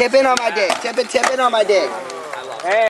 Tip in on my dick. Tip it, tip it on my dick.